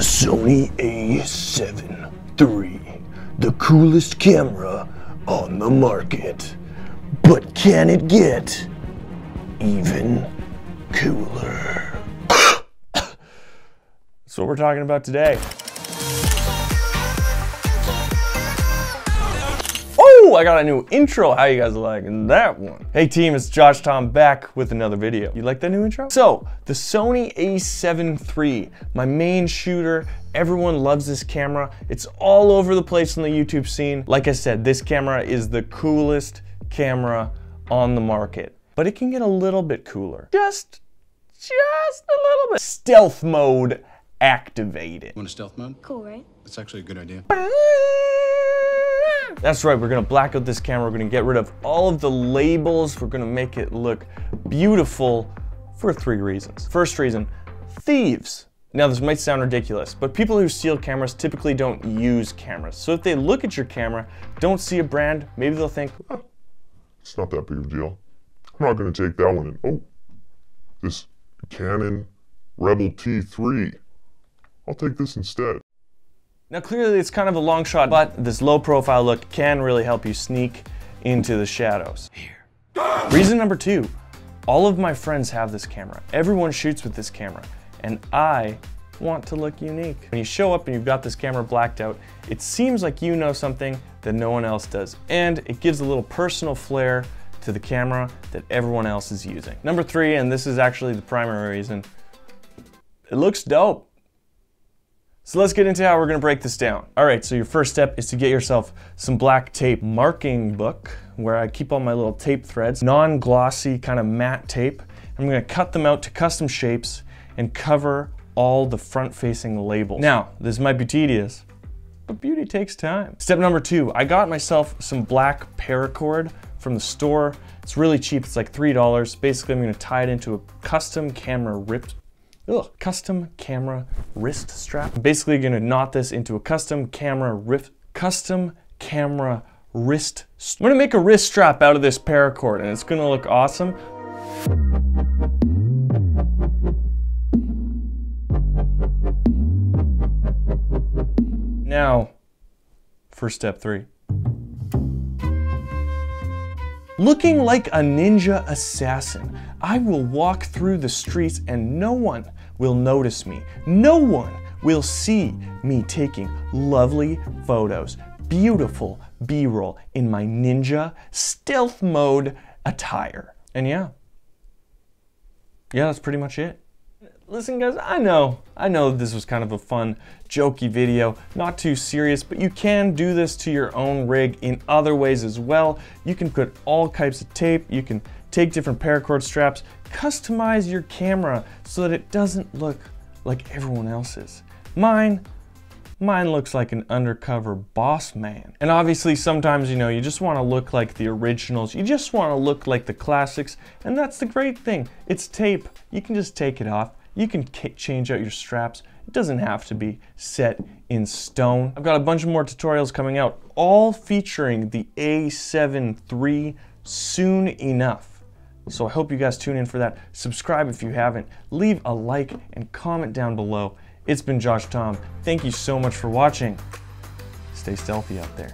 The Sony a7 III, the coolest camera on the market. But can it get even cooler? That's what we're talking about today. Oh, I got a new intro. How you guys liking that one? Hey team, it's Josh Thom back with another video. You like that new intro? So, the Sony a7 III, my main shooter. Everyone loves this camera. It's all over the place in the YouTube scene. Like I said, this camera is the coolest camera on the market. But it can get a little bit cooler. Just, just a little bit. Stealth mode activated. Want a stealth mode? Cool, right? That's actually a good idea. That's right, we're gonna black out this camera. We're gonna get rid of all of the labels. We're gonna make it look beautiful for three reasons. First reason, thieves. Now this might sound ridiculous, but people who steal cameras typically don't use cameras. So if they look at your camera, don't see a brand, maybe they'll think, It's not that big of a deal. I'm not to take that one in. Oh, this Canon Rebel T3. I'll take this instead. Now clearly it's kind of a long shot, but this low profile look can really help you sneak into the shadows. Here. Reason number two, all of my friends have this camera. Everyone shoots with this camera, and I want to look unique. When you show up and you've got this camera blacked out, it seems like you know something that no one else does, and it gives a little personal flair to the camera that everyone else is using. Number three, and this is actually the primary reason, it looks dope. So let's get into how we're gonna break this down. All right, so your first step is to get yourself some black tape marking book where I keep all my little tape threads, non-glossy kind of matte tape. I'm gonna cut them out to custom shapes and cover all the front-facing labels. Now, this might be tedious, but beauty takes time. Step number two, I got myself some black paracord from the store. It's really cheap, it's like $3. Basically, I'm gonna tie it into a custom camera ripped Ugh. Custom camera wrist strap. I'm basically gonna knot this into a custom camera wrist, custom camera wrist. I'm gonna make a wrist strap out of this paracord and it's gonna look awesome. Now, for step three. Looking like a ninja assassin, I will walk through the streets and no one will notice me. No one will see me taking lovely photos, beautiful B-roll in my ninja stealth mode attire. And yeah, yeah, that's pretty much it. Listen guys, I know, I know this was kind of a fun, jokey video, not too serious, but you can do this to your own rig in other ways as well. You can put all types of tape, you can take different paracord straps, customize your camera so that it doesn't look like everyone else's. Mine, mine looks like an undercover boss man. And obviously sometimes, you know, you just wanna look like the originals, you just wanna look like the classics, and that's the great thing. It's tape, you can just take it off, you can change out your straps. It doesn't have to be set in stone. I've got a bunch of more tutorials coming out, all featuring the A7 III soon enough. So I hope you guys tune in for that. Subscribe if you haven't. Leave a like and comment down below. It's been Josh Thom. Thank you so much for watching. Stay stealthy out there.